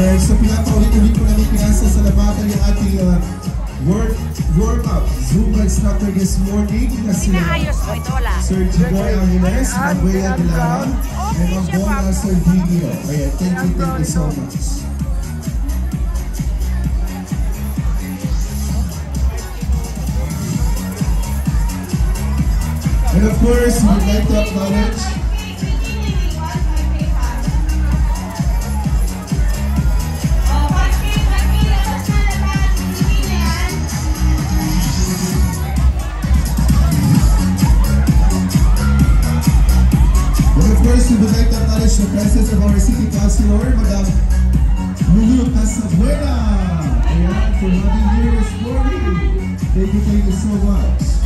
Alright, so pinapaulit-ulit ko namin pinasa sa labatan yung ating uh, work, warm-up Zumba instructor this morning na sila Inaayos mo ito, wala. Sir Jigoy Angeles, Mabuya de and Ma'am Bona Serginio. Ayan, thank you, thank you so much. And of course, we'd like to acknowledge city councilor, Madam Lulu Casabuena. For having here this morning. Thank you, thank you so much.